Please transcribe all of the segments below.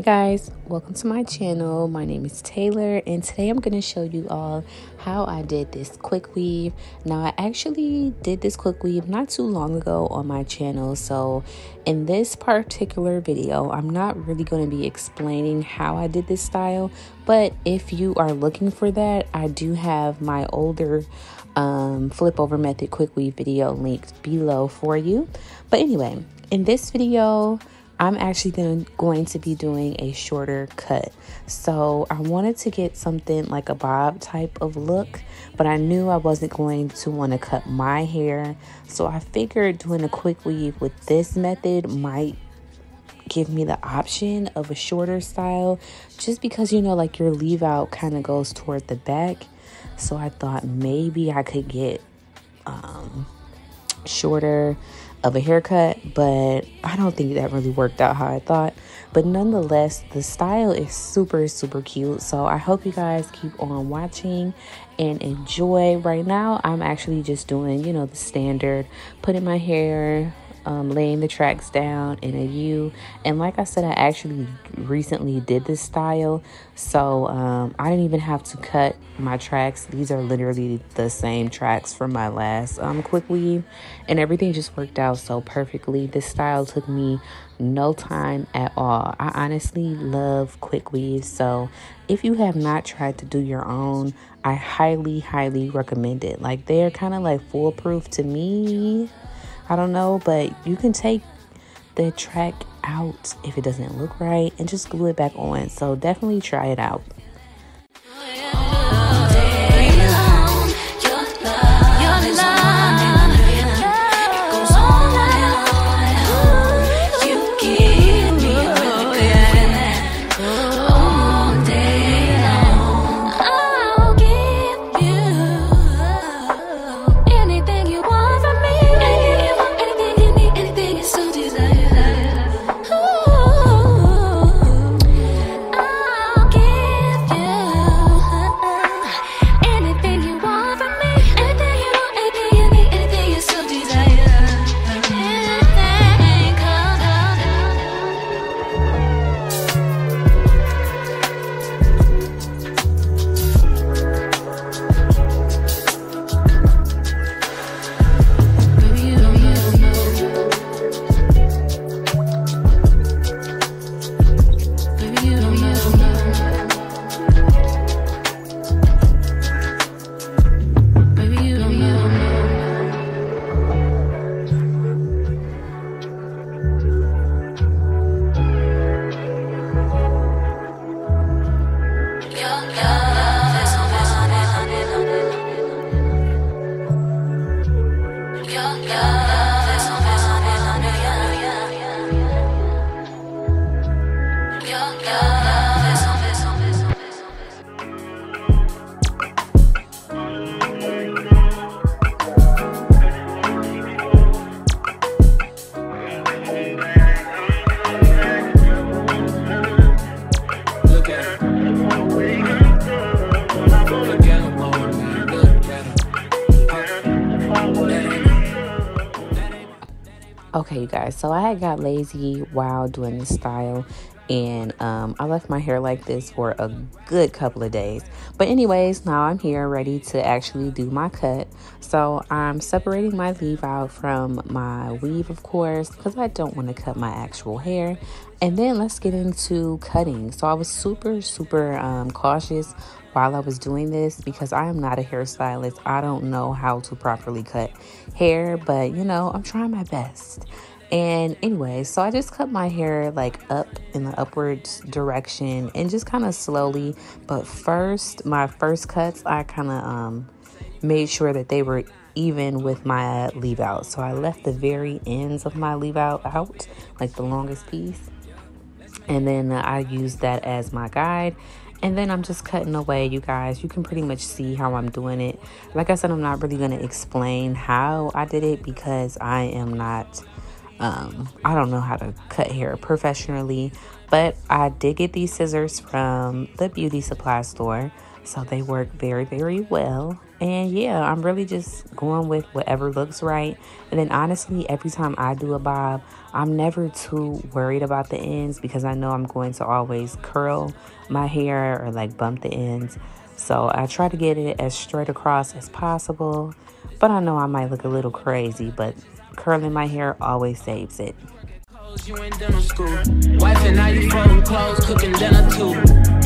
guys, welcome to my channel. My name is Taylor and today I'm going to show you all how I did this quick weave. Now I actually did this quick weave not too long ago on my channel. So in this particular video, I'm not really going to be explaining how I did this style. But if you are looking for that, I do have my older um, flip over method quick weave video linked below for you. But anyway, in this video, I'm actually going, going to be doing a shorter cut. So I wanted to get something like a bob type of look, but I knew I wasn't going to want to cut my hair. So I figured doing a quick weave with this method might give me the option of a shorter style just because you know like your leave out kind of goes toward the back so i thought maybe i could get um shorter of a haircut, but I don't think that really worked out how I thought. But nonetheless, the style is super, super cute. So I hope you guys keep on watching and enjoy. Right now, I'm actually just doing, you know, the standard, putting my hair um, laying the tracks down in a U. And like I said, I actually recently did this style. So um, I didn't even have to cut my tracks. These are literally the same tracks from my last um, quick weave. And everything just worked out so perfectly. This style took me no time at all. I honestly love quick weaves. So if you have not tried to do your own, I highly, highly recommend it. Like they're kind of like foolproof to me. I don't know, but you can take the track out if it doesn't look right and just glue it back on. So definitely try it out. Okay, you guys, so I got lazy while doing this style and um, I left my hair like this for a good couple of days. But anyways, now I'm here ready to actually do my cut. So I'm separating my leave out from my weave, of course, because I don't want to cut my actual hair. And then let's get into cutting. So I was super, super um, cautious while I was doing this because I am not a hairstylist. I don't know how to properly cut hair, but you know, I'm trying my best. And anyway, so I just cut my hair like up in the upwards direction and just kind of slowly. But first, my first cuts, I kind of um, made sure that they were even with my leave out. So I left the very ends of my leave out out, like the longest piece. And then I use that as my guide and then I'm just cutting away, you guys. You can pretty much see how I'm doing it. Like I said, I'm not really going to explain how I did it because I am not, um, I don't know how to cut hair professionally. But I did get these scissors from the beauty supply store. So they work very, very well. And yeah, I'm really just going with whatever looks right. And then honestly, every time I do a bob, I'm never too worried about the ends because I know I'm going to always curl my hair or like bump the ends. So I try to get it as straight across as possible. But I know I might look a little crazy, but curling my hair always saves it. You in dental school. Wife and now you folding clothes, cooking dinner too.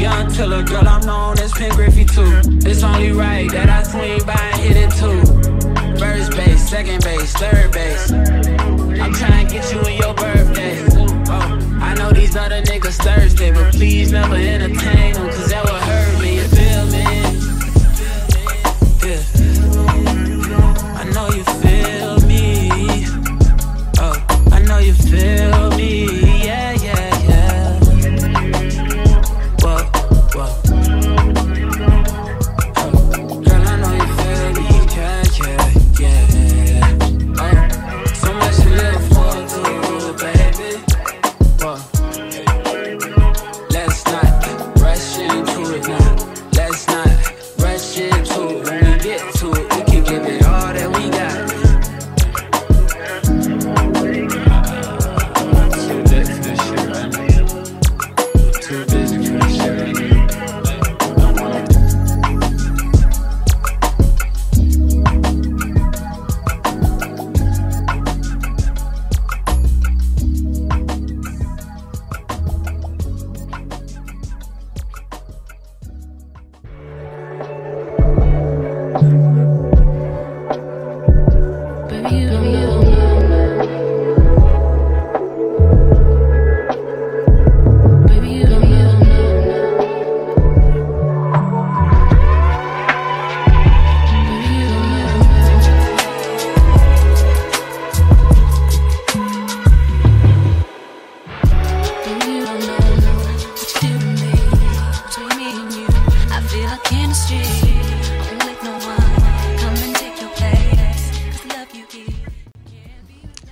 Young Tiller, girl, I'm known as Ken Griffey too. It's only right that I swing by and hit it too. First base, second base, third base. I'm trying to get you in your birthday. Oh, I know these other niggas Thursday, but please never entertain them, cause that would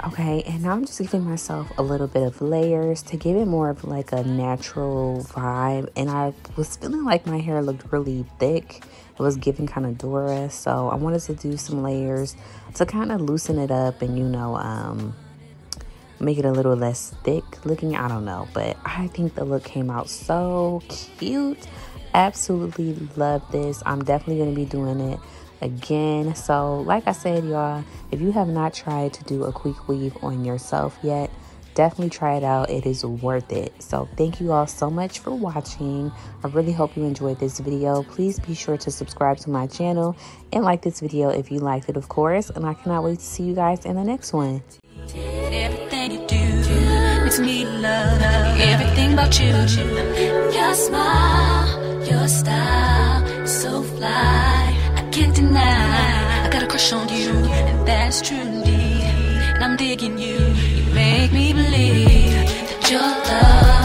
Okay, and now I'm just giving myself a little bit of layers to give it more of like a natural vibe. And I was feeling like my hair looked really thick. It was giving kind of Dora, so I wanted to do some layers to kind of loosen it up and you know, um, make it a little less thick looking. I don't know, but I think the look came out so cute. Absolutely love this. I'm definitely going to be doing it again. So, like I said, y'all, if you have not tried to do a quick weave on yourself yet, definitely try it out. It is worth it. So, thank you all so much for watching. I really hope you enjoyed this video. Please be sure to subscribe to my channel and like this video if you liked it, of course. And I cannot wait to see you guys in the next one. Everything you do makes me love everything about you. Your smile, your style, so fly. I can't deny. I got a crush on you, and that's true indeed. And I'm digging you. You make me believe that your love